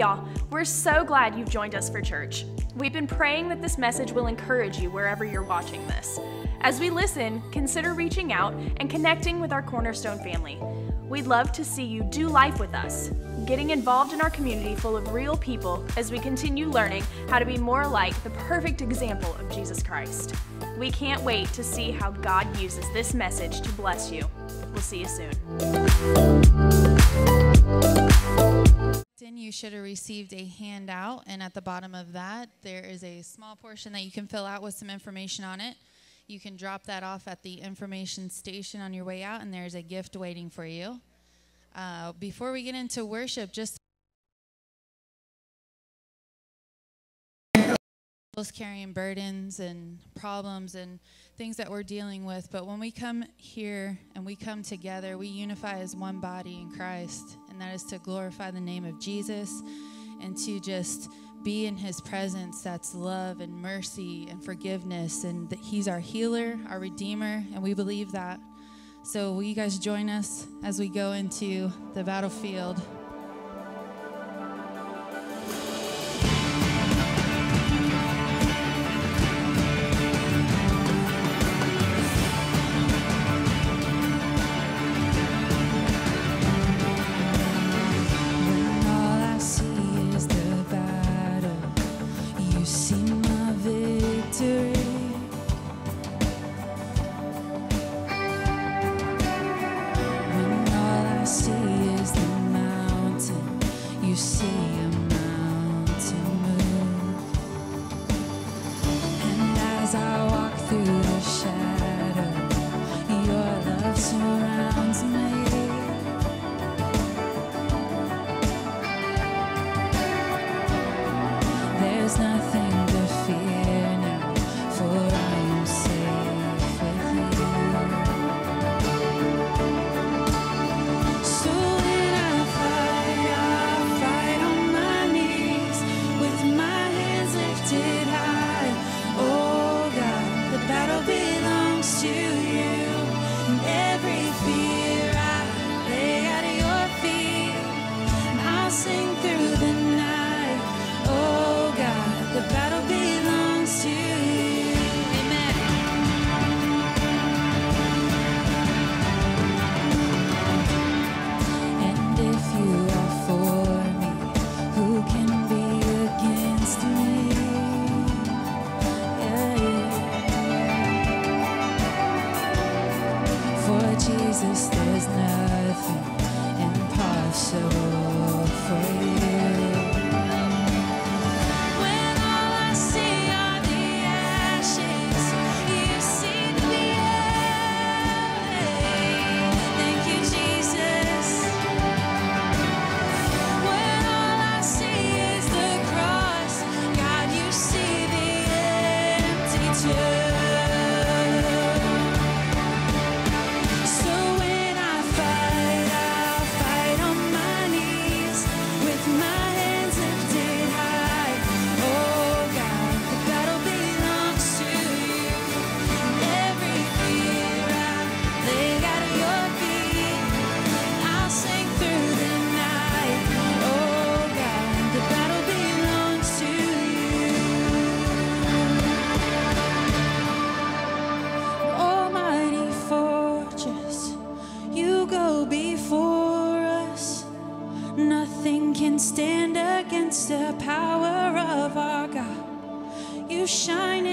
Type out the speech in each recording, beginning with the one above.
y'all. We're so glad you've joined us for church. We've been praying that this message will encourage you wherever you're watching this. As we listen, consider reaching out and connecting with our Cornerstone family. We'd love to see you do life with us, getting involved in our community full of real people as we continue learning how to be more like the perfect example of Jesus Christ. We can't wait to see how God uses this message to bless you. We'll see you soon. You should have received a handout, and at the bottom of that, there is a small portion that you can fill out with some information on it. You can drop that off at the information station on your way out, and there's a gift waiting for you. Uh, before we get into worship, just carrying burdens and problems and things that we're dealing with. But when we come here and we come together, we unify as one body in Christ, and that is to glorify the name of Jesus and to just be in his presence that's love and mercy and forgiveness and that he's our healer our redeemer and we believe that. So will you guys join us as we go into the battlefield you go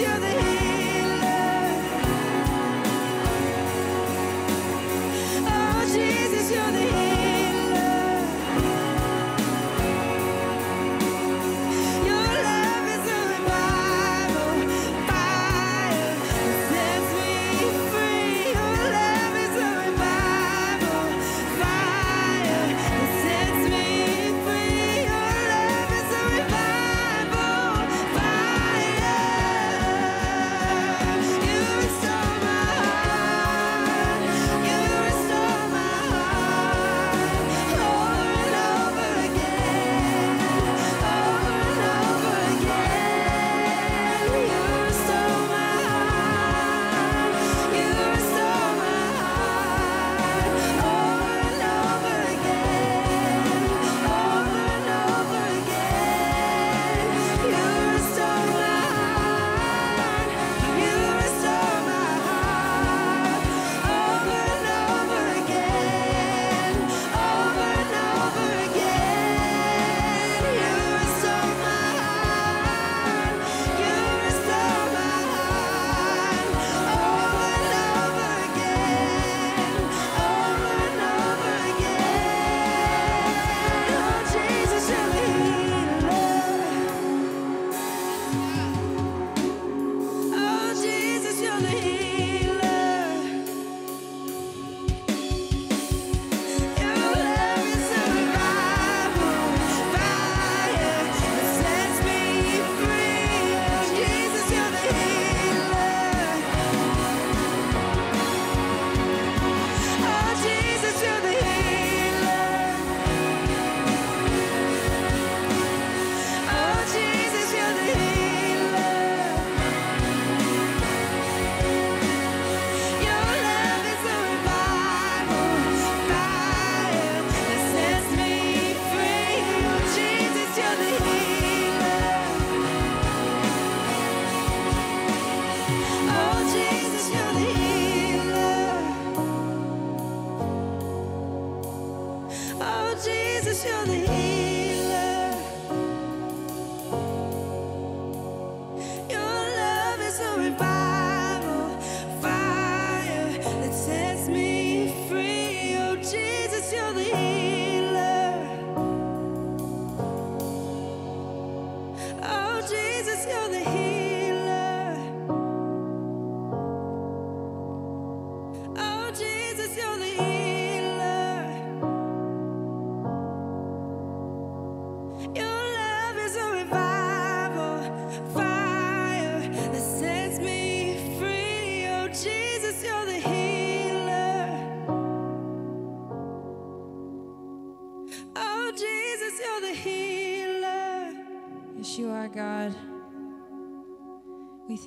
you're the healer.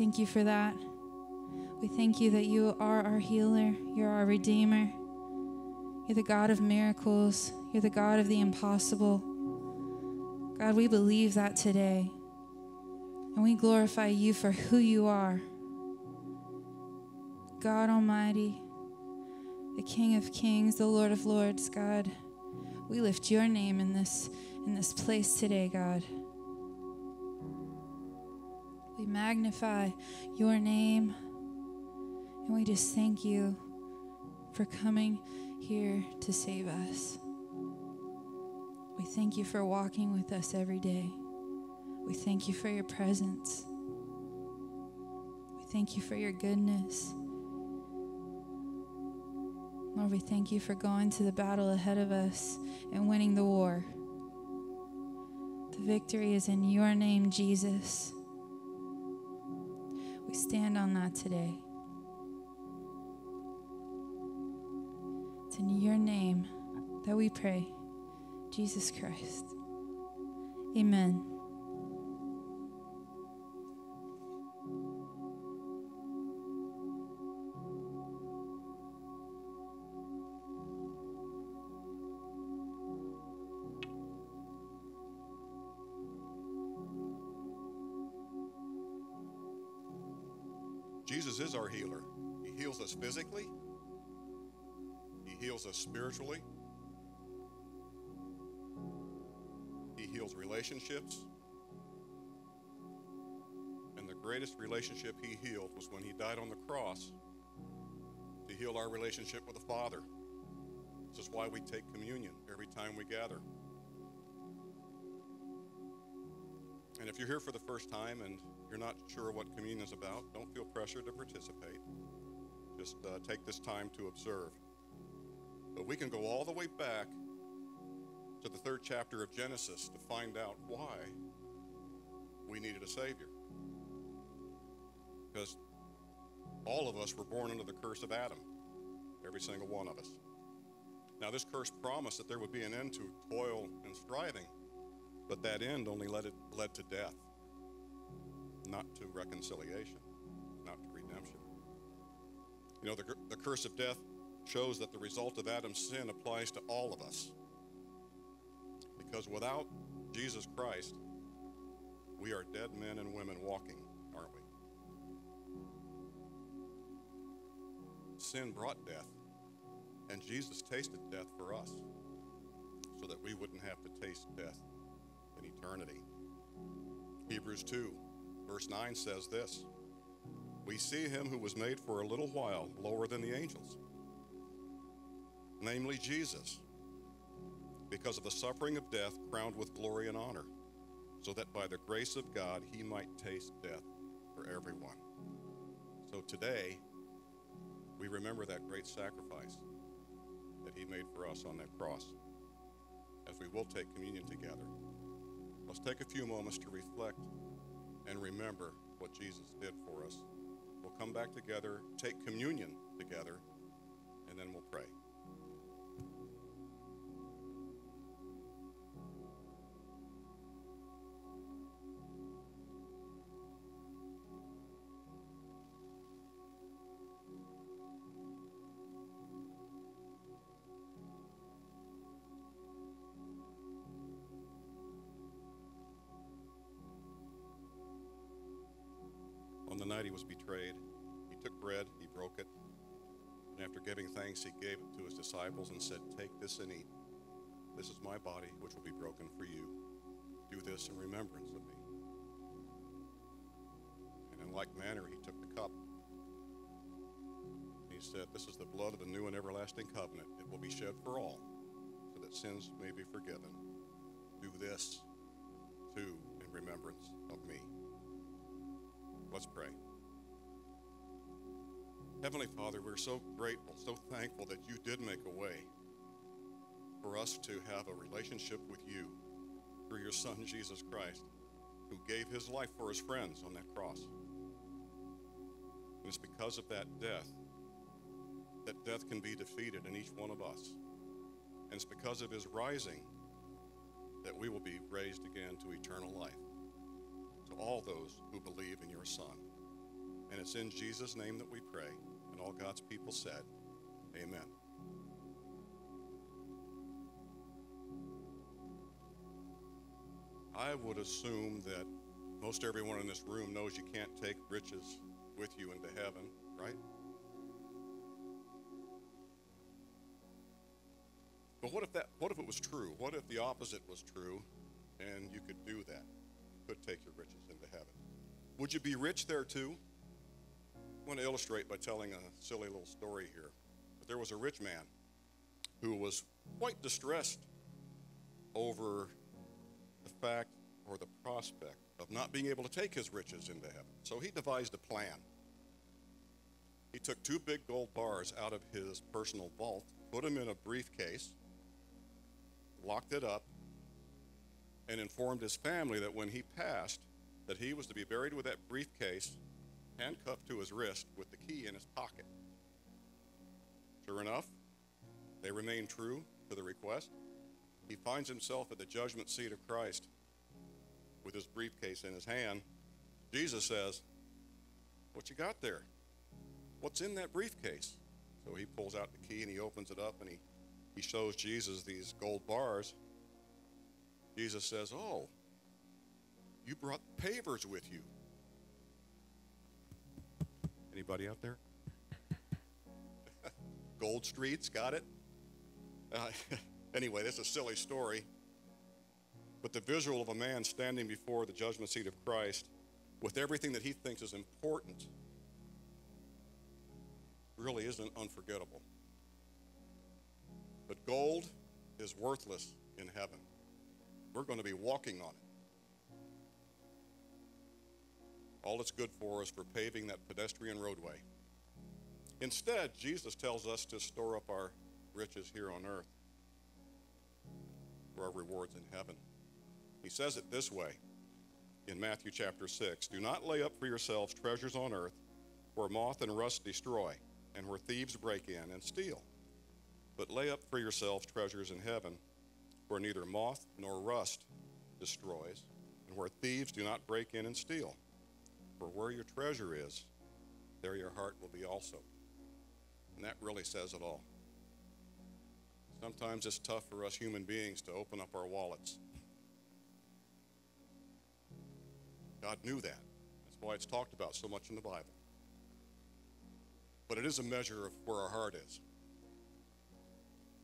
Thank you for that. We thank you that you are our healer, you're our redeemer. You're the God of miracles, you're the God of the impossible. God, we believe that today. And we glorify you for who you are. God Almighty, the King of Kings, the Lord of Lords, God. We lift your name in this in this place today, God. We magnify your name and we just thank you for coming here to save us. We thank you for walking with us every day. We thank you for your presence. We thank you for your goodness. Lord, we thank you for going to the battle ahead of us and winning the war. The victory is in your name, Jesus. We stand on that today. It's in your name that we pray, Jesus Christ. Amen. Physically, He heals us spiritually, He heals relationships. And the greatest relationship He healed was when He died on the cross to heal our relationship with the Father. This is why we take communion every time we gather. And if you're here for the first time and you're not sure what communion is about, don't feel pressured to participate. Just uh, take this time to observe. But we can go all the way back to the third chapter of Genesis to find out why we needed a Savior. Because all of us were born under the curse of Adam, every single one of us. Now, this curse promised that there would be an end to toil and striving, but that end only led, it, led to death, not to reconciliation. You know, the, the curse of death shows that the result of Adam's sin applies to all of us. Because without Jesus Christ, we are dead men and women walking, aren't we? Sin brought death, and Jesus tasted death for us so that we wouldn't have to taste death in eternity. Hebrews 2, verse 9 says this We see him who was made for a little while lower than the angels, namely Jesus, because of the suffering of death, crowned with glory and honor, so that by the grace of God he might taste death for everyone. So today, we remember that great sacrifice that he made for us on that cross as we will take communion together. Let's take a few moments to reflect and remember what Jesus did for us. We'll come back together, take communion together, and then we'll pray. He took bread, he broke it, and after giving thanks, he gave it to his disciples and said, Take this and eat. This is my body, which will be broken for you. Do this in remembrance of me. And in like manner, he took the cup. He said, This is the blood of the new and everlasting covenant. It will be shed for all, so that sins may be forgiven. Do this, too, in remembrance of me. Let's pray. Heavenly Father, we're so grateful, so thankful that you did make a way for us to have a relationship with you through your Son, Jesus Christ, who gave his life for his friends on that cross. And it's because of that death that death can be defeated in each one of us. And it's because of his rising that we will be raised again to eternal life to all those who believe in your Son. And it's in Jesus' name that we pray. All God's people said, Amen. I would assume that most everyone in this room knows you can't take riches with you into heaven, right? But what if that what if it was true? What if the opposite was true and you could do that? You could take your riches into heaven. Would you be rich there too? I want to illustrate by telling a silly little story here. But there was a rich man who was quite distressed over the fact or the prospect of not being able to take his riches into heaven. So he devised a plan. He took two big gold bars out of his personal vault, put them in a briefcase, locked it up, and informed his family that when he passed, that he was to be buried with that briefcase handcuffed to his wrist with the key in his pocket. Sure enough, they remain true to the request. He finds himself at the judgment seat of Christ with his briefcase in his hand. Jesus says, What you got there? What's in that briefcase? So he pulls out the key and he opens it up and he, he shows Jesus these gold bars. Jesus says, Oh, you brought pavers with you. Anybody out there? Gold streets, got it? Uh, anyway, this is a silly story. But the visual of a man standing before the judgment seat of Christ with everything that he thinks is important really isn't unforgettable. But gold is worthless in heaven. We're going to be walking on it. All it's good for is for paving that pedestrian roadway. Instead, Jesus tells us to store up our riches here on earth for our rewards in heaven. He says it this way in Matthew chapter 6 Do not lay up for yourselves treasures on earth where moth and rust destroy, and where thieves break in and steal. But lay up for yourselves treasures in heaven where neither moth nor rust destroys, and where thieves do not break in and steal. For where your treasure is, there your heart will be also. And that really says it all. Sometimes it's tough for us human beings to open up our wallets. God knew that. That's why it's talked about so much in the Bible. But it is a measure of where our heart is.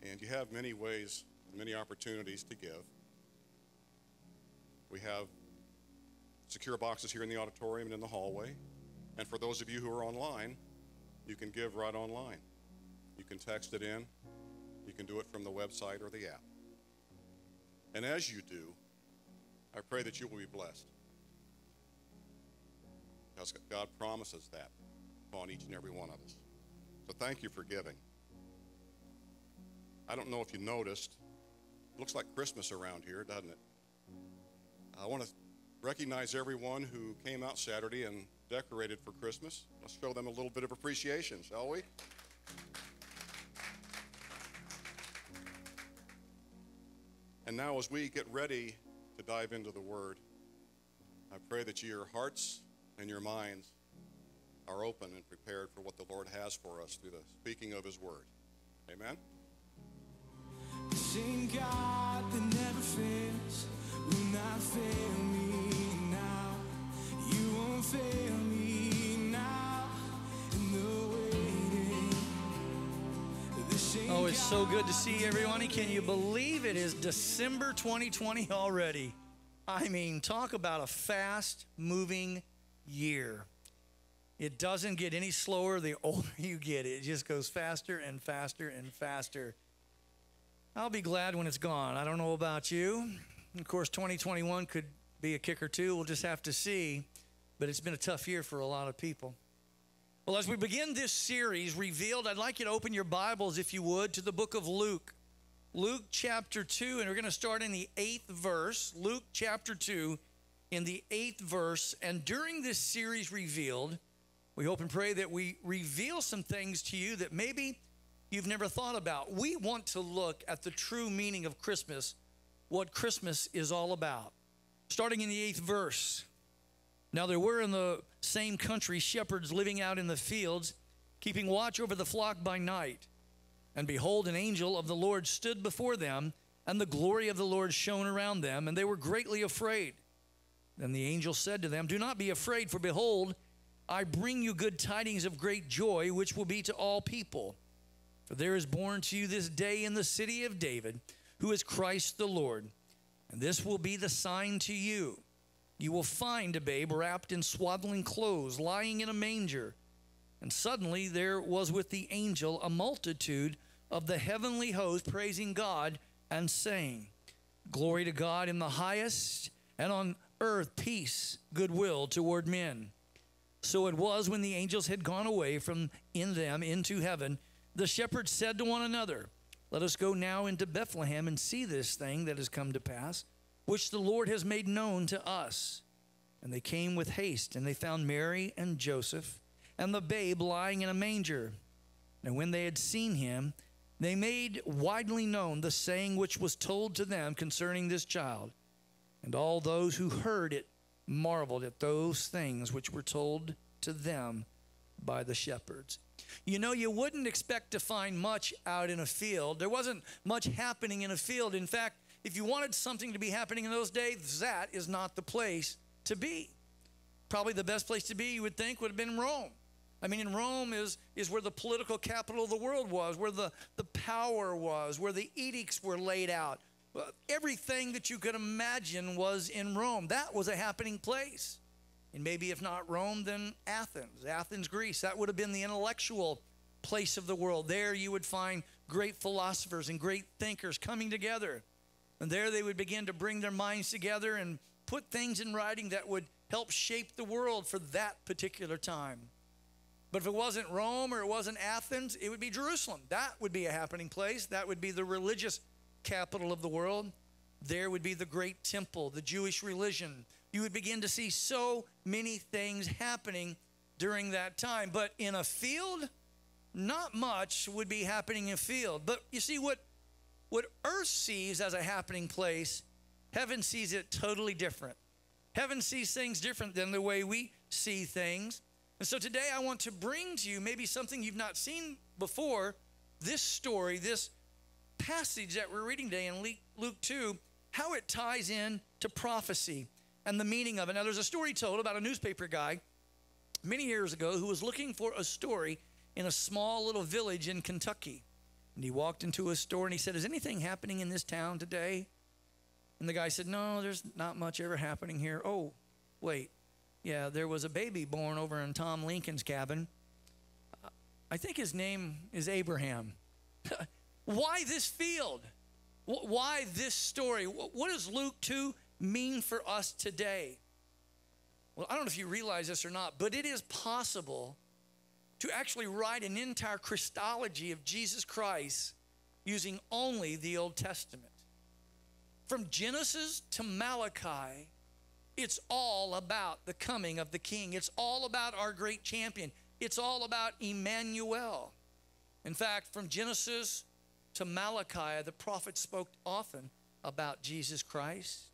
And you have many ways, many opportunities to give. We have secure boxes here in the auditorium and in the hallway. And for those of you who are online, you can give right online. You can text it in, you can do it from the website or the app. And as you do, I pray that you will be blessed. Because God promises that upon each and every one of us. So thank you for giving. I don't know if you noticed, looks like Christmas around here, doesn't it? I want to recognize everyone who came out Saturday and decorated for Christmas. Let's show them a little bit of appreciation, shall we? And now, as we get ready to dive into the Word, I pray that your hearts and your minds are open and prepared for what the Lord has for us through the speaking of His Word. Amen. The same God that never fails will not fail me won't fail me now. In the waiting. Oh, it's so good to see everyone. Can you believe it is December 2020 already? I mean, talk about a fast moving year. It doesn't get any slower the older you get. It just goes faster and faster and faster. I'll be glad when it's gone. I don't know about you. Of course, 2021 could be a kicker too. We'll just have to see. But it's been a tough year for a lot of people. Well, as we begin this series, Revealed, I'd like you to open your Bibles, if you would, to the book of Luke. Luke chapter 2, and we're going to start in the eighth verse. Luke chapter 2, in the eighth verse. And during this series, Revealed, we hope and pray that we reveal some things to you that maybe you've never thought about. We want to look at the true meaning of Christmas, what Christmas is all about. Starting in the eighth verse. Now there were in the same country shepherds living out in the fields, keeping watch over the flock by night. And behold, an angel of the Lord stood before them, and the glory of the Lord shone around them, and they were greatly afraid. Then the angel said to them, Do not be afraid, for behold, I bring you good tidings of great joy, which will be to all people. For there is born to you this day in the city of David, who is Christ the Lord. And this will be the sign to you. You will find a babe wrapped in swaddling clothes, lying in a manger. And suddenly there was with the angel a multitude of the heavenly host praising God and saying, Glory to God in the highest, and on earth peace, goodwill toward men. So it was when the angels had gone away from in them into heaven, the shepherds said to one another, Let us go now into Bethlehem and see this thing that has come to pass, which the Lord has made known to us. And they came with haste, and they found Mary and Joseph and the babe lying in a manger. And when they had seen him, they made widely known the saying which was told to them concerning this child. And all those who heard it marveled at those things which were told to them by the shepherds. You know, you wouldn't expect to find much out in a field. There wasn't much happening in a field. In fact, if you wanted something to be happening in those days, that is not the place to be. Probably the best place to be, you would think, would have been Rome. I mean, in Rome is, is where the political capital of the world was, where the, the power was, where the edicts were laid out. Everything that you could imagine was in Rome. That was a happening place. And maybe if not Rome, then Athens, Athens, Greece. That would have been the intellectual place of the world. There you would find great philosophers and great thinkers coming together. And there they would begin to bring their minds together and put things in writing that would help shape the world for that particular time. But if it wasn't Rome or it wasn't Athens, it would be Jerusalem. That would be a happening place. That would be the religious capital of the world. There would be the great temple, the Jewish religion. You would begin to see so many things happening during that time. But in a field, not much would be happening in a field. But you see, what, what earth sees as a happening place, heaven sees it totally different. Heaven sees things different than the way we see things. And so today I want to bring to you maybe something you've not seen before this story, this passage that we're reading today in Luke 2, how it ties in to prophecy and the meaning of it. Now, there's a story told about a newspaper guy many years ago who was looking for a story in a small little village in Kentucky. And he walked into a store and he said, Is anything happening in this town today? And the guy said, No, there's not much ever happening here. Oh, wait. Yeah, there was a baby born over in Tom Lincoln's cabin. I think his name is Abraham. Why this field? Why this story? What does Luke 2 mean for us today? Well, I don't know if you realize this or not, but it is possible to actually write an entire Christology of Jesus Christ using only the Old Testament. From Genesis to Malachi, it's all about the coming of the King. It's all about our great champion. It's all about Emmanuel. In fact, from Genesis to Malachi, the prophets spoke often about Jesus Christ.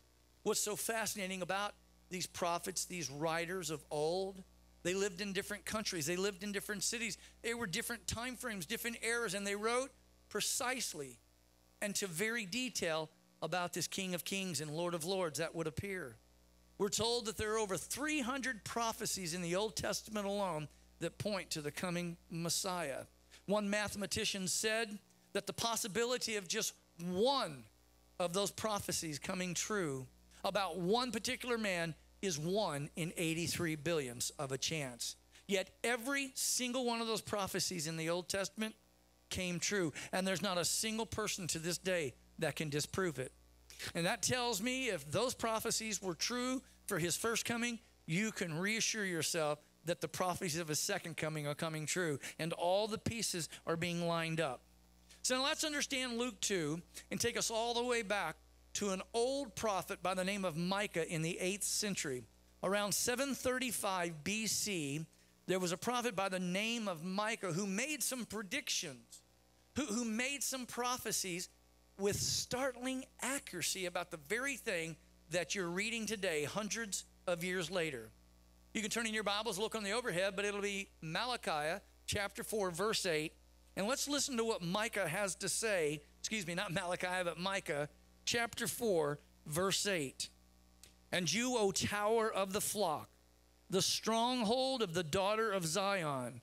What's so fascinating about these prophets, these writers of old? They lived in different countries, they lived in different cities. They were different time frames, different eras, and they wrote precisely and to very detail about this King of Kings and Lord of Lords that would appear. We're told that there are over 300 prophecies in the Old Testament alone that point to the coming Messiah. One mathematician said that the possibility of just one of those prophecies coming true about one particular man is one in 83 billions of a chance. Yet every single one of those prophecies in the Old Testament came true, and there's not a single person to this day that can disprove it. And that tells me if those prophecies were true for his first coming, you can reassure yourself that the prophecies of his second coming are coming true, and all the pieces are being lined up. So now let's understand Luke 2 and take us all the way back to an old prophet by the name of Micah in the 8th century. Around 735 BC, there was a prophet by the name of Micah who made some predictions, who, who made some prophecies with startling accuracy about the very thing that you're reading today, hundreds of years later. You can turn in your Bibles, look on the overhead, but it'll be Malachi chapter 4, verse 8. And let's listen to what Micah has to say. Excuse me, not Malachi, but Micah chapter 4, verse 8. And you, O tower of the flock, the stronghold of the daughter of Zion,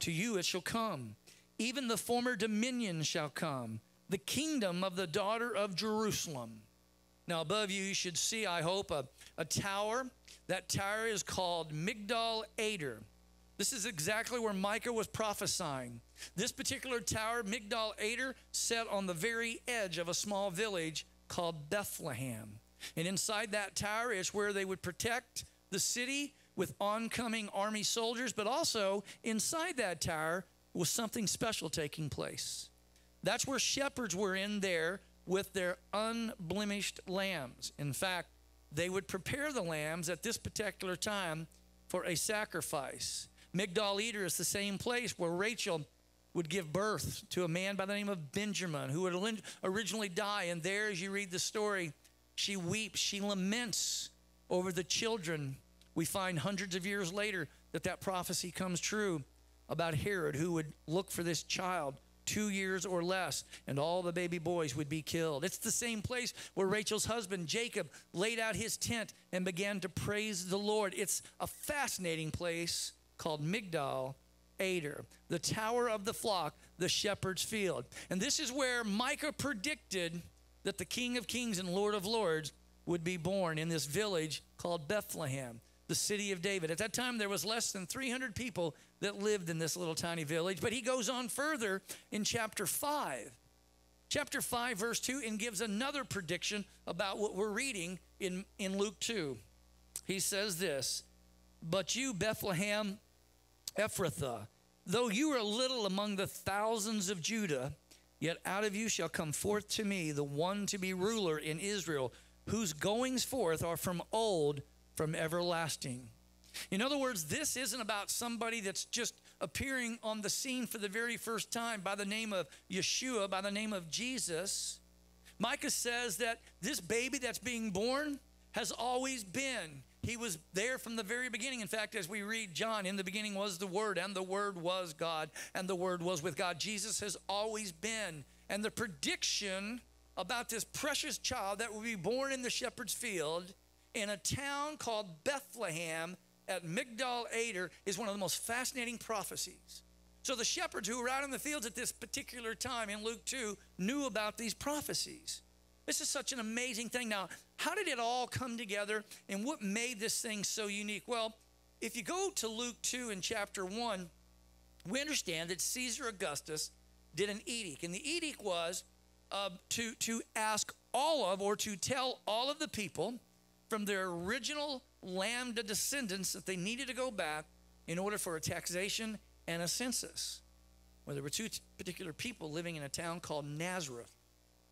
to you it shall come. Even the former dominion shall come, the kingdom of the daughter of Jerusalem. Now, above you, you should see, I hope, a, a tower. That tower is called Migdal Eder. This is exactly where Micah was prophesying. This particular tower, Migdal Eder, set on the very edge of a small village called Bethlehem. And inside that tower is where they would protect the city with oncoming army soldiers, but also inside that tower was something special taking place. That's where shepherds were in there with their unblemished lambs. In fact, they would prepare the lambs at this particular time for a sacrifice. Migdal Eder is the same place where Rachel would give birth to a man by the name of Benjamin who would originally die. And there, as you read the story, she weeps, she laments over the children. We find hundreds of years later that that prophecy comes true about Herod who would look for this child two years or less, and all the baby boys would be killed. It's the same place where Rachel's husband, Jacob, laid out his tent and began to praise the Lord. It's a fascinating place called Migdal The tower of the flock, the shepherd's field. And this is where Micah predicted that the King of Kings and Lord of Lords would be born in this village called Bethlehem, the city of David. At that time, there was less than 300 people that lived in this little tiny village. But he goes on further in chapter 5. Chapter 5, verse 2, and gives another prediction about what we're reading in, in Luke 2. He says this But you, Bethlehem Ephrathah, though you are little among the thousands of Judah, yet out of you shall come forth to me the one to be ruler in Israel, whose goings forth are from old, from everlasting. In other words, this isn't about somebody that's just appearing on the scene for the very first time by the name of Yeshua, by the name of Jesus. Micah says that this baby that's being born has always been. He was there from the very beginning. In fact, as we read John, in the beginning was the Word, and the Word was God, and the Word was with God. Jesus has always been. And the prediction about this precious child that will be born in the shepherd's field in a town called Bethlehem at Migdal Eder is one of the most fascinating prophecies. So the shepherds who were out in the fields at this particular time in Luke 2 knew about these prophecies. This is such an amazing thing. Now, how did it all come together and what made this thing so unique? Well, if you go to Luke 2 in chapter 1, we understand that Caesar Augustus did an edict. And the edict was uh, to, to ask all of or to tell all of the people from their original lambda descendants that they needed to go back in order for a taxation and a census. Well, there were two particular people living in a town called Nazareth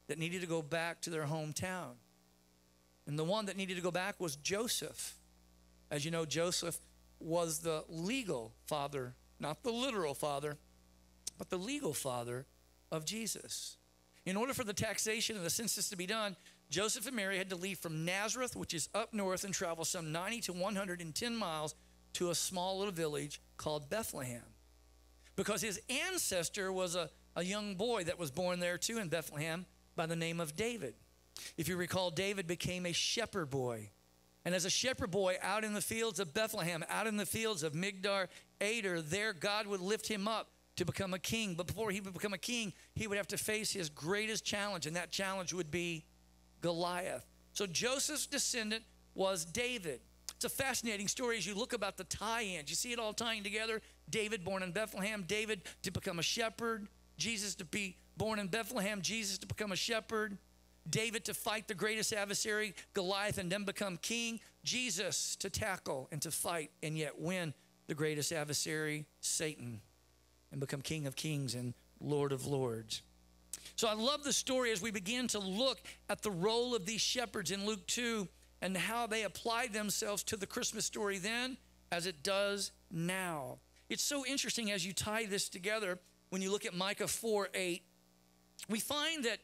that needed to go back to their hometown. And the one that needed to go back was Joseph. As you know, Joseph was the legal father, not the literal father, but the legal father of Jesus. In order for the taxation and the census to be done, Joseph and Mary had to leave from Nazareth, which is up north, and travel some 90 to 110 miles to a small little village called Bethlehem. Because his ancestor was a, a young boy that was born there too in Bethlehem by the name of David. If you recall, David became a shepherd boy. And as a shepherd boy out in the fields of Bethlehem, out in the fields of Migdal Eder, there God would lift him up to become a king. But before he would become a king, he would have to face his greatest challenge, and that challenge would be Goliath. So Joseph's descendant was David. It's a fascinating story as you look about the tie-ins. You see it all tying together. David born in Bethlehem, David to become a shepherd, Jesus to be born in Bethlehem, Jesus to become a shepherd, David to fight the greatest adversary, Goliath, and then become king, Jesus to tackle and to fight and yet win the greatest adversary, Satan, and become king of kings and lord of lords. So I love the story as we begin to look at the role of these shepherds in Luke 2 and how they applied themselves to the Christmas story then as it does now. It's so interesting as you tie this together when you look at Micah 4 8. We find that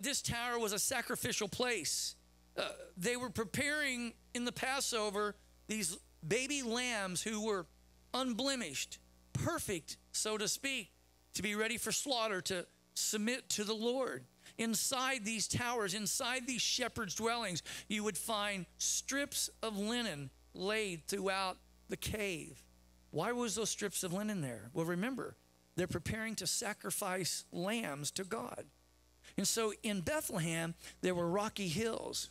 this tower was a sacrificial place. Uh, they were preparing in the Passover these baby lambs who were unblemished, perfect, so to speak, to be ready for slaughter, to submit to the Lord. Inside these towers, inside these shepherds' dwellings, you would find strips of linen laid throughout the cave. Why was those strips of linen there? Well, remember, they're preparing to sacrifice lambs to God. And so in Bethlehem, there were rocky hills.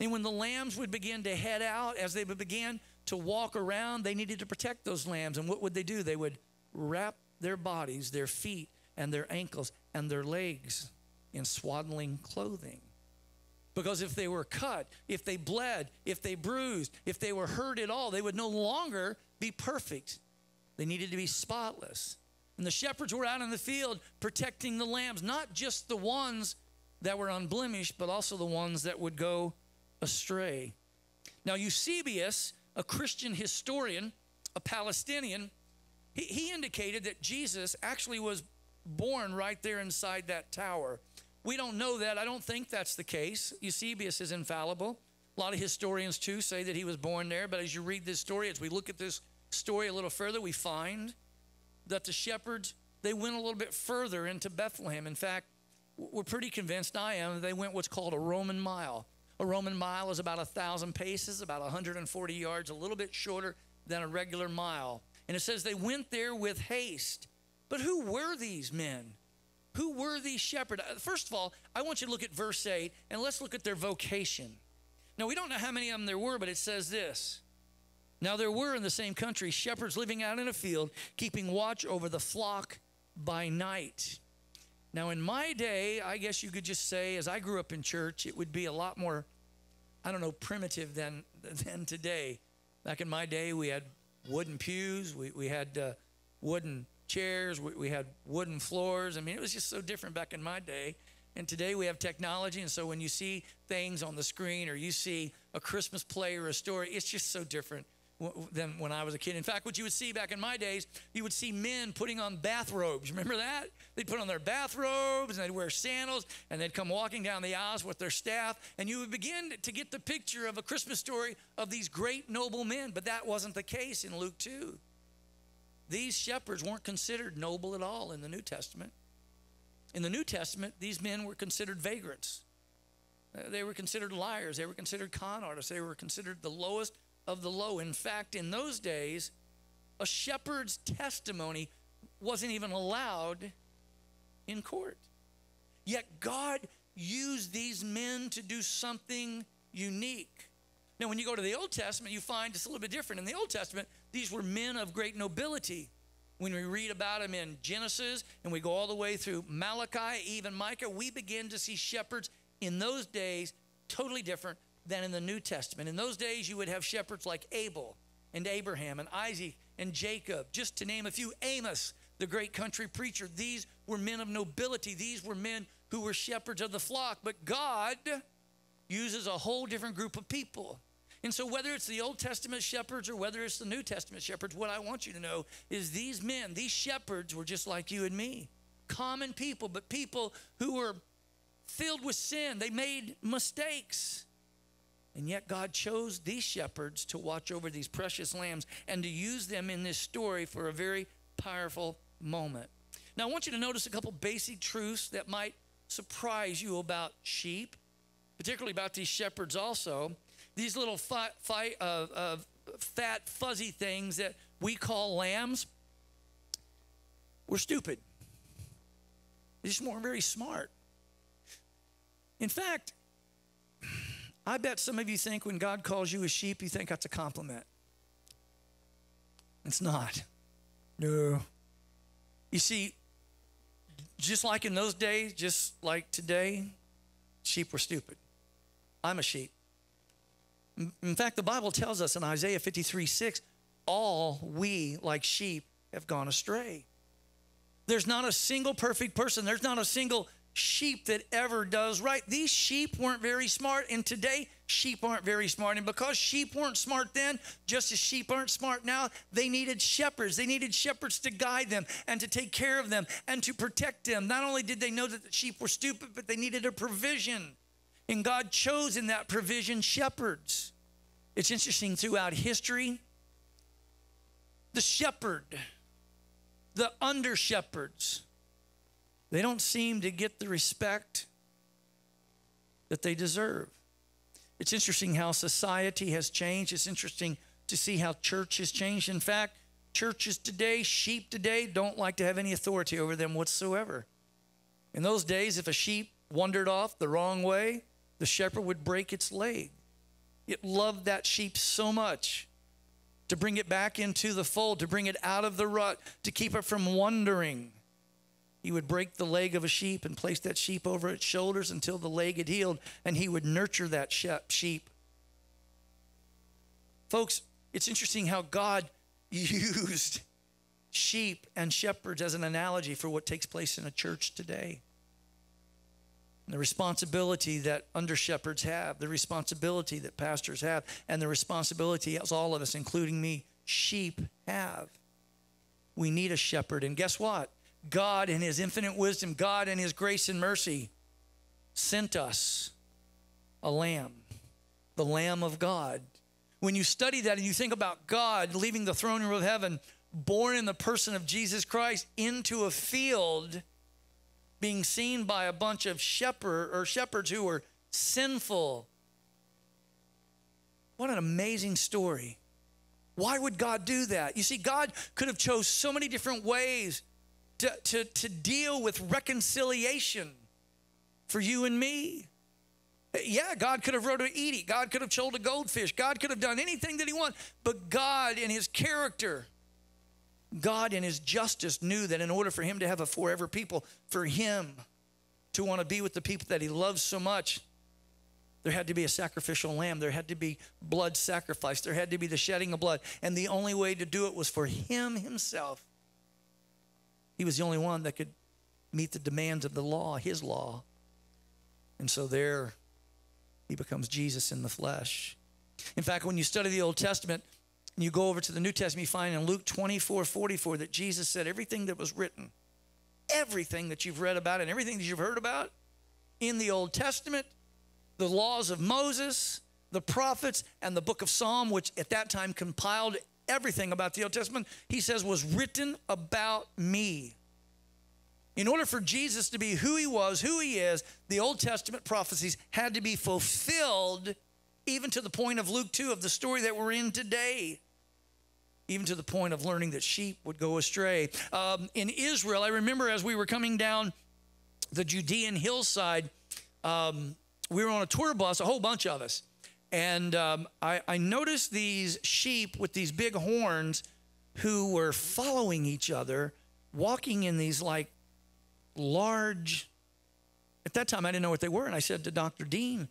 And when the lambs would begin to head out, as they begin to walk around, they needed to protect those lambs. And what would they do? They would wrap their bodies, their feet, and their ankles, and their legs in swaddling clothing. Because if they were cut, if they bled, if they bruised, if they were hurt at all, they would no longer be perfect. They needed to be spotless. And the shepherds were out in the field protecting the lambs, not just the ones that were unblemished, but also the ones that would go astray. Now, Eusebius, a Christian historian, a Palestinian, he, he indicated that Jesus actually was born right there inside that tower. We don't know that. I don't think that's the case. Eusebius is infallible. A lot of historians, too, say that he was born there. But as you read this story, as we look at this story a little further, we find that the shepherds, they went a little bit further into Bethlehem. In fact, we're pretty convinced, I am, they went what's called a Roman mile. A Roman mile is about a thousand paces, about 140 yards, a little bit shorter than a regular mile. And it says they went there with haste. But who were these men? Who were these shepherds? Uh, First of all, I want you to look at verse 8 and let's look at their vocation. Now, we don't know how many of them there were, but it says this. Now, there were in the same country shepherds living out in a field, keeping watch over the flock by night. Now, in my day, I guess you could just say, as I grew up in church, it would be a lot more, I don't know, primitive than, than today. Back in my day, we had wooden pews, we, we had uh, wooden chairs, we, we had wooden floors. I mean, it was just so different back in my day. And today we have technology, and so when you see things on the screen or you see a Christmas play or a story, it's just so different than when I was a kid. In fact, what you would see back in my days, you would see men putting on bathrobes. Remember that? They'd put on their bathrobes and they'd wear sandals and they'd come walking down the aisles with their staff, and you would begin to get the picture of a Christmas story of these great noble men. But that wasn't the case in Luke 2. These shepherds weren't considered noble at all in the New Testament. In the New Testament, these men were considered vagrants. Uh, They were considered liars. They were considered con artists. They were considered the lowest of the low. In fact, in those days, a shepherd's testimony wasn't even allowed in court. Yet God used these men to do something unique. Now, when you go to the Old Testament, you find it's a little bit different. In the Old Testament, these were men of great nobility. When we read about them in Genesis and we go all the way through Malachi, even Micah, we begin to see shepherds in those days totally different than in the New Testament. In those days, you would have shepherds like Abel and Abraham and Isaac and Jacob, just to name a few. Amos, the great country preacher. These were men of nobility. These were men who were shepherds of the flock. But God uses a whole different group of people. And so, whether it's the Old Testament shepherds or whether it's the New Testament shepherds, what I want you to know is these men, these shepherds, were just like you and me. Common people, but people who were filled with sin. They made mistakes. And yet, God chose these shepherds to watch over these precious lambs and to use them in this story for a very powerful moment. Now, I want you to notice a couple basic truths that might surprise you about sheep, particularly about these shepherds, also. These little uh, uh, fat, fuzzy things that we call lambs were stupid. They just weren't very smart. In fact, I bet some of you think when God calls you a sheep, you think that's a compliment. It's not. No. You see, just like in those days, just like today, sheep were stupid. I'm a sheep. In- fact, the Bible tells us in Isaiah 53 6, all we like sheep have gone astray. There's not a single perfect person. There's not a single sheep that ever does right. These sheep weren't very smart, and today sheep aren't very smart. And because sheep weren't smart then, just as sheep aren't smart now, they needed shepherds. They needed shepherds to guide them and to take care of them and to protect them. Not only did they know that the sheep were stupid, but they needed a provision. And God chose in that provision shepherds. It's interesting throughout history, the shepherd, the under shepherds, they don't seem to get the respect that they deserve. It's interesting how society has changed. It's interesting to see how church has changed. In fact, churches today, sheep today, don't like to have any authority over them whatsoever. In those days, if a sheep wandered off the wrong way, the shepherd would break its leg. It loved that sheep so much to bring it back into the fold, to bring it out of the rut, to keep it from wandering. He would break the leg of a sheep and place that sheep over its shoulders until the leg had healed, and he would nurture that sheep. Folks, it's interesting how God used sheep and shepherds as an analogy for what takes place in a church today. The responsibility that under shepherds have, the responsibility that pastors have, and the responsibility as all of us, including me, sheep have. We need a shepherd. And guess what? God, in His infinite wisdom, God, in His grace and mercy, sent us a lamb, the Lamb of God. When you study that and you think about God leaving the throne room of heaven, born in the person of Jesus Christ into a field, being seen by a bunch of shepherd or shepherds who were sinful. What an amazing story. Why would God do that? You see, God could have chose so many different ways to, to, to deal with reconciliation for you and me. Yeah, God could have wrote an edict. God could have told a goldfish. God could have done anything that he wanted. But God, in his character, God, in his justice, knew that in order for him to have a forever people, for him to want to be with the people that he loves so much, there had to be a sacrificial lamb. There had to be blood sacrifice. There had to be the shedding of blood. And the only way to do it was for him himself. He was the only one that could meet the demands of the law, his law. And so there he becomes Jesus in the flesh. In fact, when you study the Old Testament and you go over to the New Testament, you find in Luke 24 44 that Jesus said everything that was written, everything that you've read about and everything that you've heard about in the Old Testament, the laws of Moses, the prophets, and the book of Psalm, which at that time compiled everything about the Old Testament, he says was written about me. In order for Jesus to be who he was, who he is, the Old Testament prophecies had to be fulfilled, even to the point of Luke 2 of the story that we're in today. Even to the point of learning that sheep would go astray. Um, in Israel, I remember as we were coming down the Judean hillside, um, we were on a tour bus, a whole bunch of us. And um, I, I noticed these sheep with these big horns who were following each other, walking in these like large. At that time, I didn't know what they were. And I said to Dr. Dean,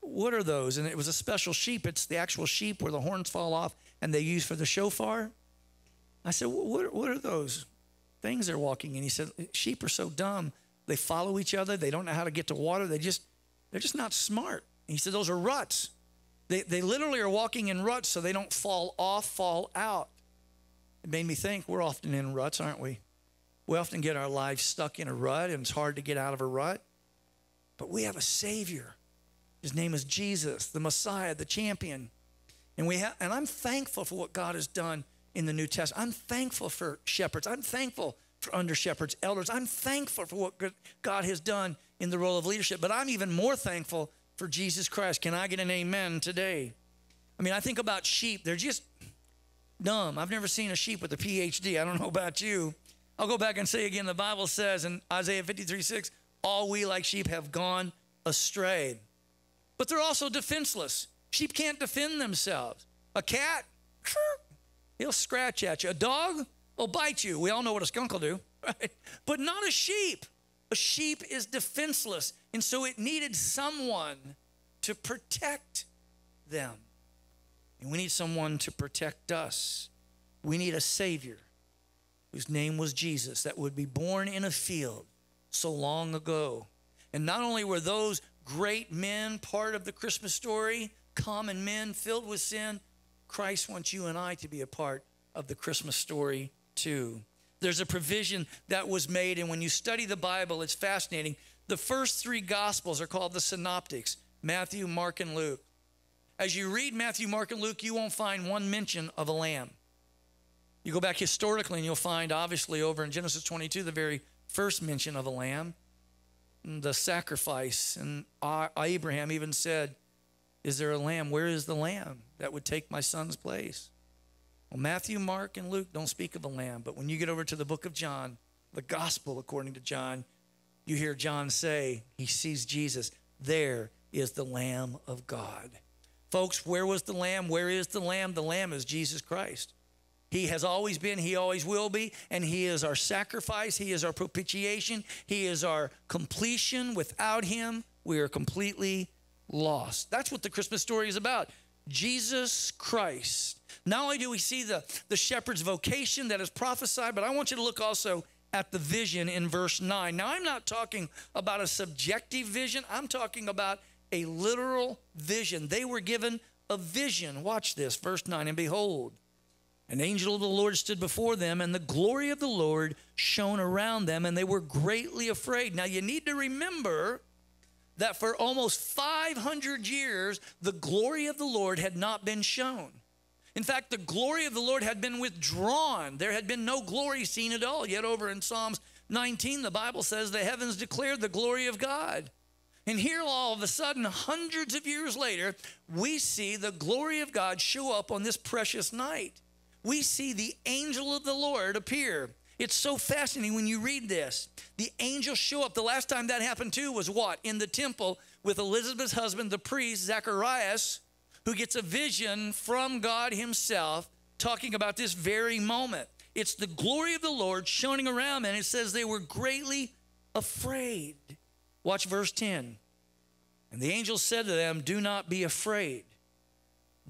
What are those? And it was a special sheep. It's the actual sheep where the horns fall off and they use for the shofar. I said, What, what are those things they're walking in? He said, Sheep are so dumb. They follow each other. They don't know how to get to water. They just, they're just not smart. And he said, Those are ruts. They, they literally are walking in ruts so they don't fall off, fall out. It made me think we're often in ruts, aren't we? We often get our lives stuck in a rut and it's hard to get out of a rut. But we have a Savior. His name is Jesus, the Messiah, the champion. And, we have, and I'm thankful for what God has done in the New Testament. I'm thankful for shepherds. I'm thankful for under shepherds, elders. I'm thankful for what God has done in the role of leadership. But I'm even more thankful for Jesus Christ. Can I get an amen today? I mean, I think about sheep. They're just dumb. I've never seen a sheep with a PhD. I don't know about you. I'll go back and say again the Bible says in Isaiah 53 6, all we like sheep have gone astray. But they're also defenseless. Sheep can't defend themselves. A cat, he'll scratch at you. A dog will bite you. We all know what a skunk will do, right? But not a sheep. A sheep is defenseless. And so it needed someone to protect them. And we need someone to protect us. We need a Savior whose name was Jesus that would be born in a field so long ago. And not only were those great men part of the Christmas story, common men filled with sin, Christ wants you and I to be a part of the Christmas story too. There's a provision that was made, and when you study the Bible, it's fascinating. The first three Gospels are called the Synoptics Matthew, Mark, and Luke. As you read Matthew, Mark, and Luke, you won't find one mention of a lamb. You go back historically and you'll find, obviously, over in Genesis 22, the very first mention of a lamb, the sacrifice. And Abraham even said, Is there a lamb? Where is the lamb that would take my son's place? Well, Matthew, Mark, and Luke don't speak of a lamb, but when you get over to the book of John, the gospel according to John, you hear John say, He sees Jesus. There is the Lamb of God. Folks, where was the Lamb? Where is the Lamb? The Lamb is Jesus Christ. He has always been, He always will be, and He is our sacrifice. He is our propitiation. He is our completion. Without Him, we are completely lost. That's what the Christmas story is about. Jesus Christ. Not only do we see the, the shepherd's vocation that is prophesied, but I want you to look also at the vision in verse 9. Now, I'm not talking about a subjective vision, I'm talking about a literal vision. They were given a vision. Watch this, verse 9. And behold, an angel of the Lord stood before them, and the glory of the Lord shone around them, and they were greatly afraid. Now, you need to remember that for almost 500 years, the glory of the Lord had not been shown. In fact, the glory of the Lord had been withdrawn. There had been no glory seen at all. Yet, over in Psalms 19, the Bible says the heavens declared the glory of God. And here, all of a sudden, hundreds of years later, we see the glory of God show up on this precious night. We see the angel of the Lord appear. It's so fascinating when you read this. The angels show up. The last time that happened too was what? In the temple with Elizabeth's husband, the priest, Zacharias, who gets a vision from God Himself talking about this very moment. It's the glory of the Lord shining around, and it says they were greatly afraid. Watch verse 10. And the angel said to them, Do not be afraid.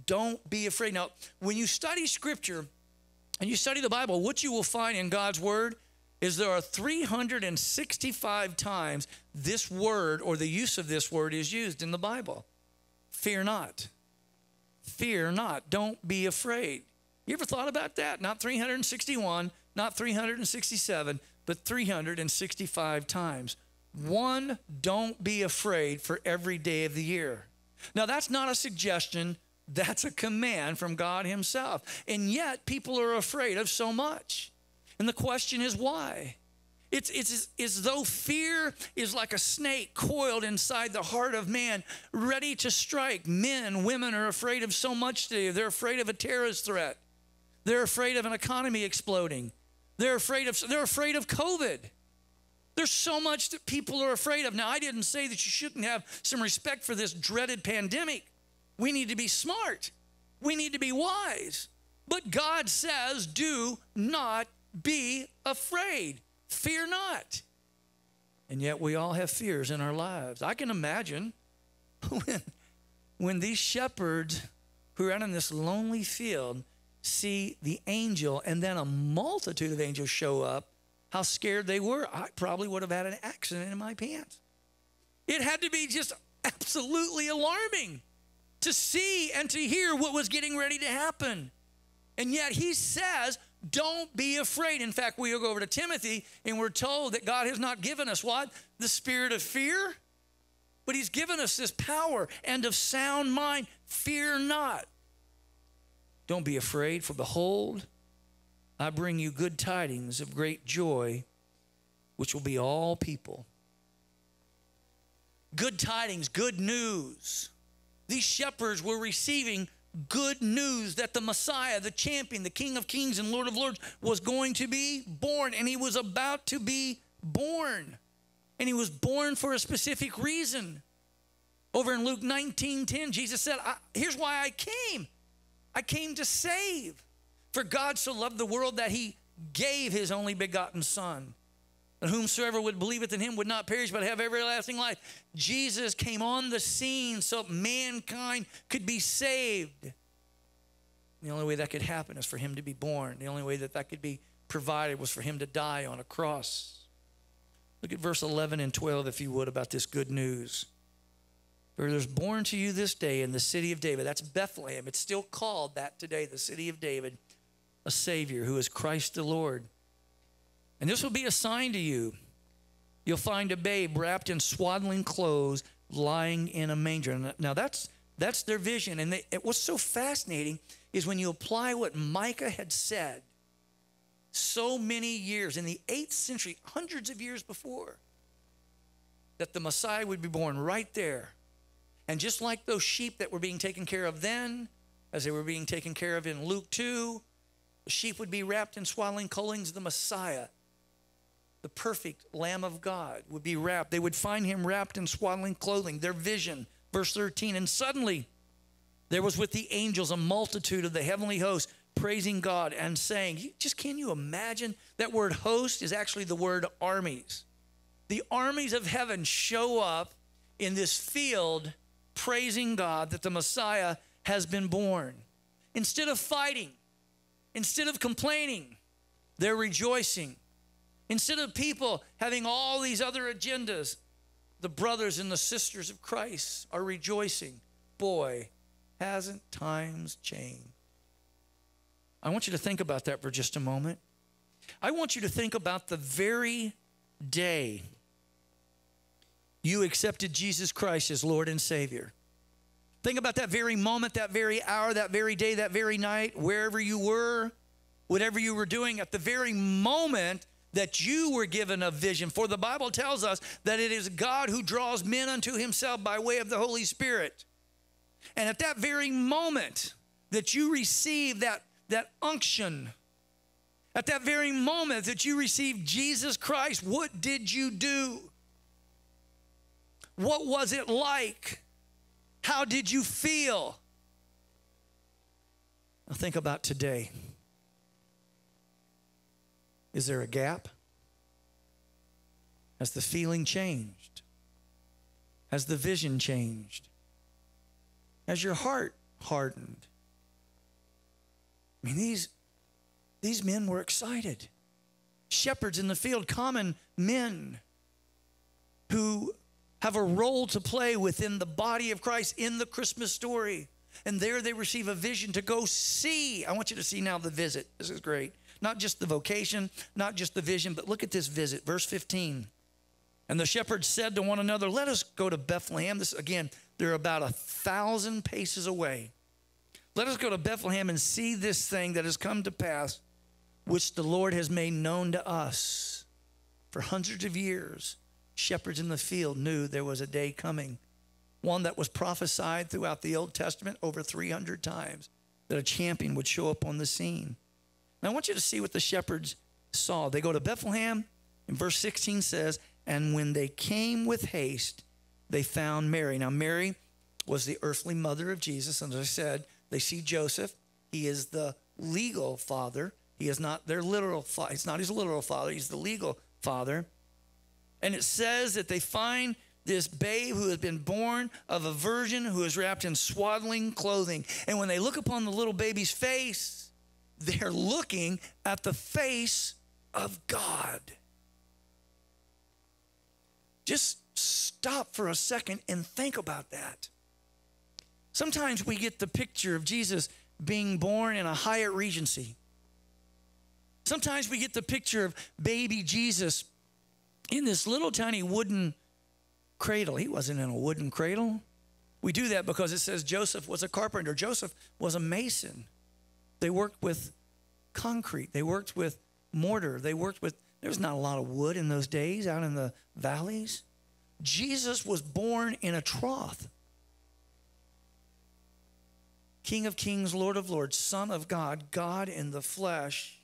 Don't be afraid. Now, when you study scripture and you study the Bible, what you will find in God's word is there are 365 times this word or the use of this word is used in the Bible. Fear not. Fear not. Don't be afraid. You ever thought about that? Not 361, not 367, but 365 times. One, don't be afraid for every day of the year. Now, that's not a suggestion, that's a command from God Himself. And yet, people are afraid of so much. And the question is why? It's, it's as, though fear is like a snake coiled inside the heart of man, ready to strike. Men, women are afraid of so much today. They're afraid of a terrorist threat. They're afraid of an economy exploding. They're afraid of they're afraid of COVID. There's so much that people are afraid of. Now, I didn't say that you shouldn't have some respect for this dreaded pandemic. We need to be smart. We need to be wise. But God says, do not be afraid. Fear not. And yet we all have fears in our lives. I can imagine when, when these shepherds who are out in this lonely field see the angel and then a multitude of angels show up, how scared they were. I probably would have had an accident in my pants. It had to be just absolutely alarming to see and to hear what was getting ready to happen. And yet he says, don't be afraid. In fact, we go over to Timothy and we're told that God has not given us what? The spirit of fear, but he's given us this power and of sound mind. Fear not. Don't be afraid, for behold, I bring you good tidings of great joy, which will be all people. Good tidings, good news. These shepherds were receiving good news that the Messiah, the champion, the King of Kings and Lord of Lords, was going to be born, and he was about to be born. And he was born for a specific reason. Over in Luke 19 10, Jesus said, Here's why I came. I came to save. For God so loved the world that he gave his only begotten Son. That whomsoever would believeth in him would not perish but have everlasting life. Jesus came on the scene so mankind could be saved. The only way that could happen is for him to be born. The only way that that could be provided was for him to die on a cross. Look at verse 11 and 12, if you would, about this good news. For there's born to you this day in the city of David, that's Bethlehem. It's still called that today, the city of David, a Savior who is Christ the Lord. And this will be a sign to you. You'll find a babe wrapped in swaddling clothes lying in a manger. Now that's that's their vision. And they, what's so fascinating is when you apply what Micah had said so many years, in the 8th century, hundreds of years before, that the Messiah would be born right there. And just like those sheep that were being taken care of then, as they were being taken care of in Luke 2, the sheep would be wrapped in swaddling clothing. The Messiah, the perfect Lamb of God, would be wrapped. They would find him wrapped in swaddling clothing. Their vision, verse 13. And suddenly there was with the angels a multitude of the heavenly host praising God and saying, just can you imagine? That word host is actually the word armies. The armies of heaven show up in this field praising God that the Messiah has been born. Instead of fighting, instead of complaining, they're rejoicing. Instead of people having all these other agendas, the brothers and the sisters of Christ are rejoicing. Boy, hasn't times changed? I want you to think about that for just a moment. I want you to think about the very day you accepted Jesus Christ as Lord and Savior. Think about that very moment, that very hour, that very day, that very night, wherever you were, whatever you were doing, at the very moment that you were given a vision. For the Bible tells us that it is God who draws men unto himself by way of the Holy Spirit. And at that very moment that you receive that, that unction, at that very moment that you received Jesus Christ, what did you do? What was it like? How did you feel? Now think about today. Is there a gap? Has the feeling changed? Has the vision changed? Has your heart hardened? I mean, these, these men were excited. Shepherds in the field, common men who have a role to play within the body of Christ in the Christmas story. And there they receive a vision to go see. I want you to see now the visit. This is great. Not just the vocation, not just the vision, but look at this visit. Verse 15. And the shepherds said to one another, Let us go to Bethlehem. This again, they're about a thousand paces away. Let us go to Bethlehem and see this thing that has come to pass, which the Lord has made known to us. For hundreds of years, shepherds in the field knew there was a day coming, one that was prophesied throughout the Old Testament over 300 times, that a champion would show up on the scene. Now, I want you to see what the shepherds saw. They go to Bethlehem, and verse 16 says, And when they came with haste, they found Mary. Now, Mary was the earthly mother of Jesus. And as I said, they see Joseph. He is the legal father. He is not their literal father. He's not his literal father. He's the legal father. And it says that they find this babe who has been born of a virgin who is wrapped in swaddling clothing. And when they look upon the little baby's face, they're looking at the face of God. Just stop for a second and think about that. Sometimes we get the picture of Jesus being born in a Hyatt Regency. Sometimes we get the picture of baby Jesus in this little tiny wooden cradle. He wasn't in a wooden cradle. We do that because it says Joseph was a carpenter, Joseph was a mason. They worked with concrete, they worked with mortar, they worked with, there was not a lot of wood in those days out in the valleys. Jesus was born in a trough. King of kings, Lord of lords, Son of God, God in the flesh.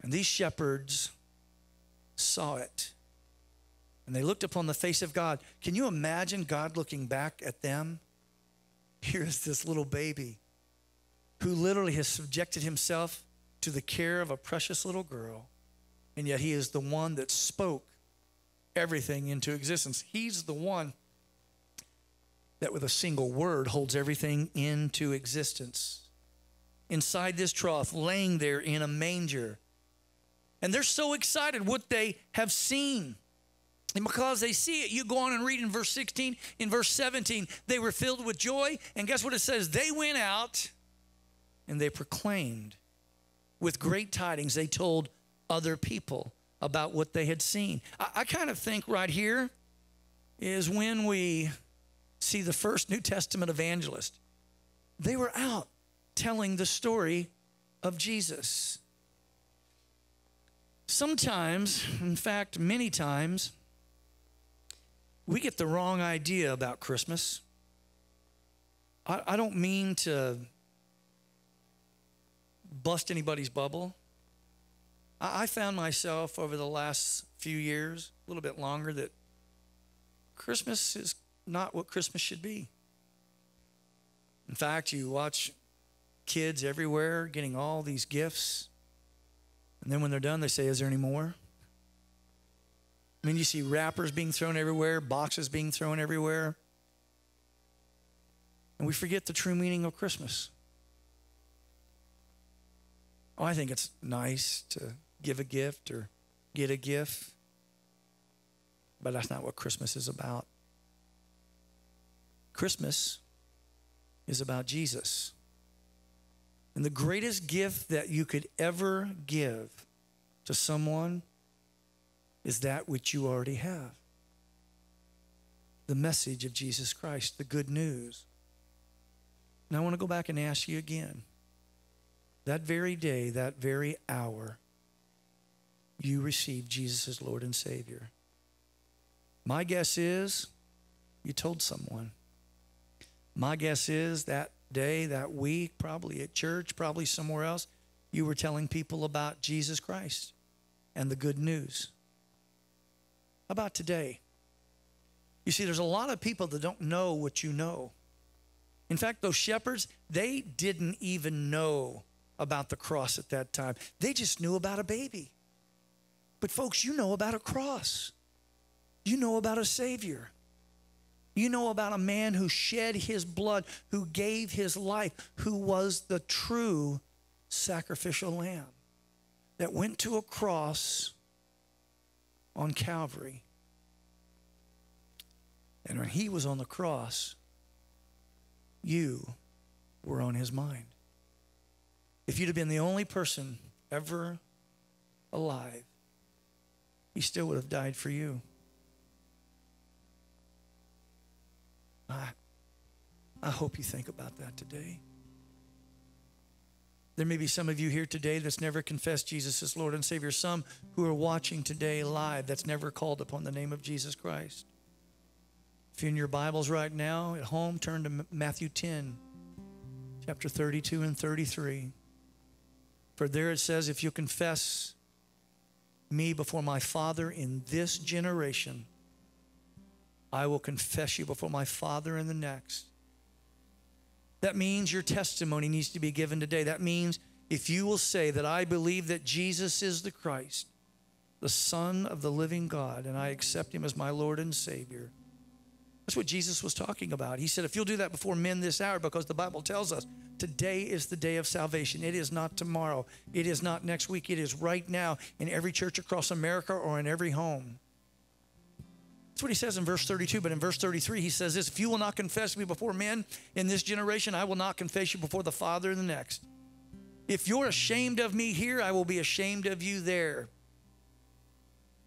And these shepherds saw it. And they looked upon the face of God. Can you imagine God looking back at them? Here's this little baby who literally has subjected himself to the care of a precious little girl, and yet he is the one that spoke everything into existence. He's the one that, with a single word, holds everything into existence. Inside this trough, laying there in a manger. And they're so excited what they have seen. And because they see it, you go on and read in verse 16, in verse 17, they were filled with joy. And guess what it says? They went out and they proclaimed with great tidings. They told other people about what they had seen. I, I kind of think right here is when we see the first New Testament evangelist. They were out telling the story of Jesus. Sometimes, in fact, many times, we get the wrong idea about Christmas. I, I don't mean to bust anybody's bubble. I, I found myself over the last few years, a little bit longer, that Christmas is not what Christmas should be. In fact, you watch kids everywhere getting all these gifts. And then when they're done, they say, Is there any more? I mean, you see wrappers being thrown everywhere, boxes being thrown everywhere. And we forget the true meaning of Christmas. Oh, I think it's nice to give a gift or get a gift, but that's not what Christmas is about. Christmas is about Jesus. And the greatest gift that you could ever give to someone is that which you already have the message of Jesus Christ, the good news. Now, I want to go back and ask you again that very day, that very hour, you received Jesus as Lord and Savior. My guess is you told someone. My guess is that day, that week, probably at church, probably somewhere else, you were telling people about Jesus Christ and the good news. How about today? You see, there's a lot of people that don't know what you know. In fact, those shepherds, they didn't even know about the cross at that time. They just knew about a baby. But, folks, you know about a cross, you know about a Savior. You know about a man who shed his blood, who gave his life, who was the true sacrificial lamb that went to a cross on Calvary. And when he was on the cross, you were on his mind. If you'd have been the only person ever alive, he still would have died for you. I, I hope you think about that today. There may be some of you here today that's never confessed Jesus as Lord and Savior. Some who are watching today live that's never called upon the name of Jesus Christ. If you're in your Bibles right now at home, turn to Matthew 10, chapter 32 and 33. For there it says, If you confess me before my Father in this generation, I will confess you before my Father in the next. That means your testimony needs to be given today. That means if you will say that I believe that Jesus is the Christ, the Son of the living God, and I accept him as my Lord and Savior. That's what Jesus was talking about. He said, if you'll do that before men this hour, because the Bible tells us today is the day of salvation. It is not tomorrow. It is not next week. It is right now in every church across America or in every home. That's what he says in verse 32. But in verse 33, he says this If you will not confess me before men in this generation, I will not confess you before the Father in the next. If you're ashamed of me here, I will be ashamed of you there.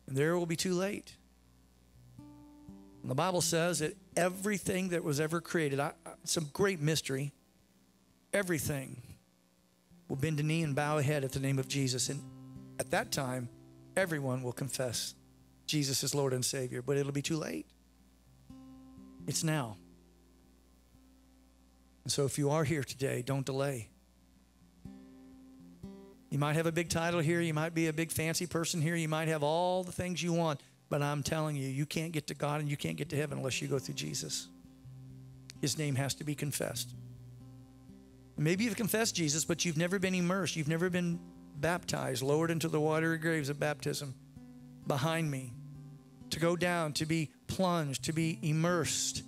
And there will be too late. And the Bible says that everything that was ever created, I, some great mystery, everything will bend a knee and bow a head at the name of Jesus. And at that time, everyone will confess Jesus is Lord and Savior, but it'll be too late. It's now. And so if you are here today, don't delay. You might have a big title here, you might be a big fancy person here, you might have all the things you want, but I'm telling you, you can't get to God and you can't get to heaven unless you go through Jesus. His name has to be confessed. Maybe you've confessed Jesus, but you've never been immersed. You've never been baptized, lowered into the watery graves of baptism behind me to go down, to be plunged, to be immersed,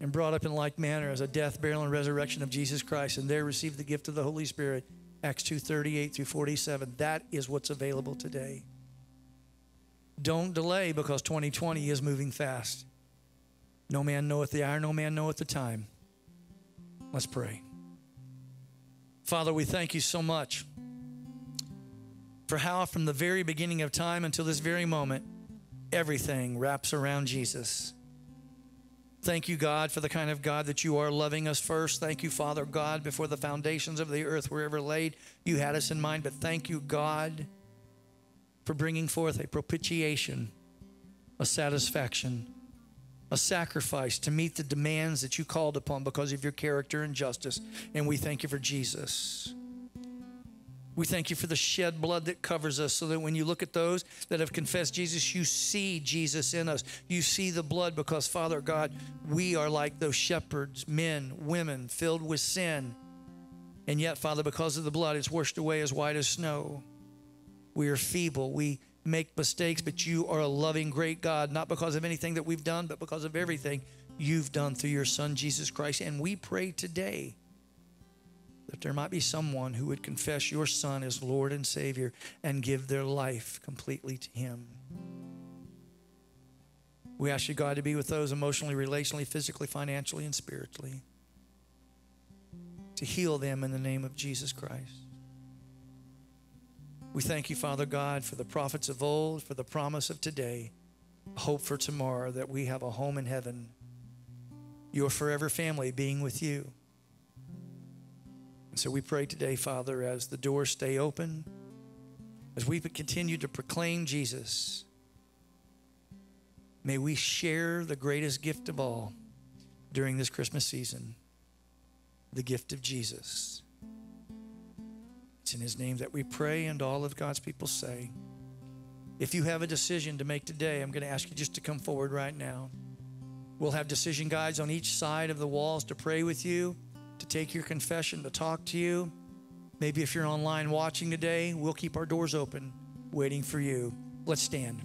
and brought up in like manner as a death, burial, and resurrection of Jesus Christ, and there receive the gift of the Holy Spirit. Acts 2 38 through 47. That is what's available today. Don't delay because 2020 is moving fast. No man knoweth the hour, no man knoweth the time. Let's pray. Father, we thank you so much for how, from the very beginning of time until this very moment, everything wraps around Jesus. Thank you, God, for the kind of God that you are loving us first. Thank you, Father God, before the foundations of the earth were ever laid, you had us in mind. But thank you, God, for bringing forth a propitiation, a satisfaction, a sacrifice to meet the demands that you called upon because of your character and justice. And we thank you for Jesus. We thank you for the shed blood that covers us so that when you look at those that have confessed Jesus, you see Jesus in us. You see the blood because, Father God, we are like those shepherds, men, women filled with sin. And yet, Father, because of the blood, it's washed away as white as snow. We are feeble. We make mistakes, but you are a loving, great God, not because of anything that we've done, but because of everything you've done through your Son, Jesus Christ. And we pray today that there might be someone who would confess your Son as Lord and Savior and give their life completely to Him. We ask you, God, to be with those emotionally, relationally, physically, financially, and spiritually, to heal them in the name of Jesus Christ. We thank you, Father God, for the prophets of old, for the promise of today, hope for tomorrow, that we have a home in heaven, your forever family being with you. And so we pray today, Father, as the doors stay open, as we continue to proclaim Jesus, may we share the greatest gift of all during this Christmas season the gift of Jesus. It's in His name that we pray, and all of God's people say. If you have a decision to make today, I'm going to ask you just to come forward right now. We'll have decision guides on each side of the walls to pray with you to take your confession, to talk to you. Maybe if you're online watching today, we'll keep our doors open waiting for you. Let's stand.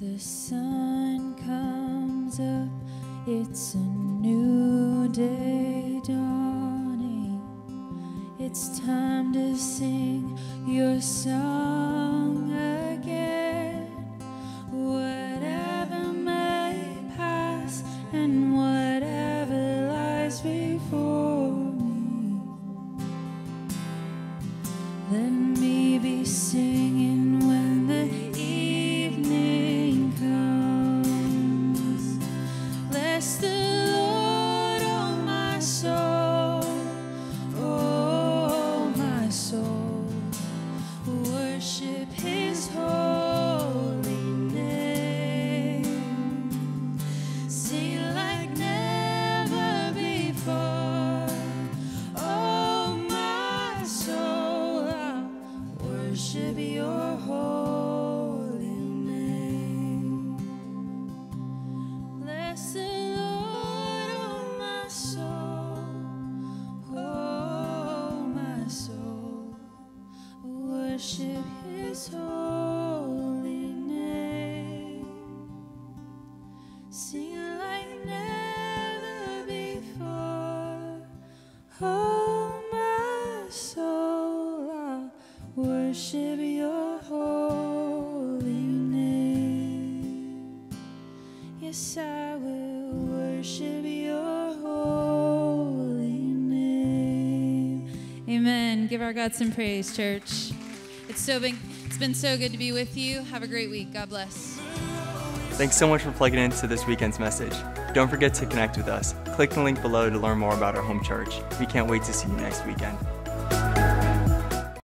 The sun comes up, it's a new day dawning. It's time to sing your song our God some praise, church. It's so been it's been so good to be with you. Have a great week. God bless. Thanks so much for plugging into this weekend's message. Don't forget to connect with us. Click the link below to learn more about our home church. We can't wait to see you next weekend.